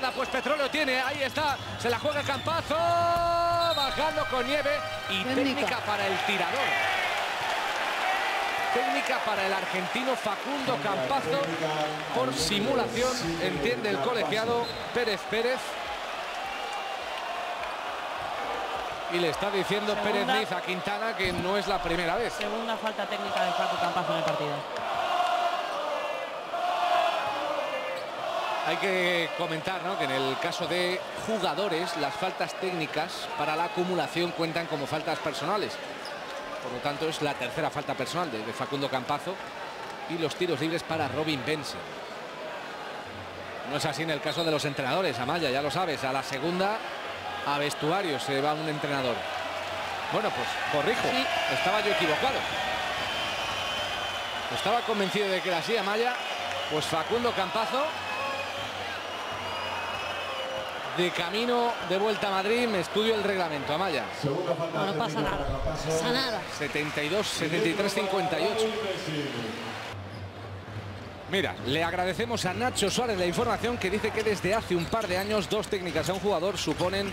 Nada, pues petróleo tiene, ahí está, se la juega Campazo, bajando con nieve y técnica, para el tirador. Técnica para el argentino Facundo Campazo por simulación, entiende el colegiado Pérez Pérez. Y le está diciendo Pérez Niz a Quintana que no es la primera vez. Segunda falta técnica de Facu Campazo en el partido. Hay que comentar ¿no? que en el caso de jugadores las faltas técnicas para la acumulación cuentan como faltas personales. Por lo tanto es la tercera falta personal de, de Facundo Campazo y los tiros libres para Robin Benson. No es así en el caso de los entrenadores, Amaya, ya lo sabes, a la segunda a vestuario se va un entrenador. Bueno, pues corrijo, estaba yo equivocado. Estaba convencido de que era así, Amaya. Pues Facundo Campazo de camino de vuelta a Madrid, me estudio el reglamento, Amaya. No, no pasa nada, pasa nada. 72, 73, 58. Mira, le agradecemos a Nacho Suárez la información que dice que desde hace un par de años dos técnicas a un jugador suponen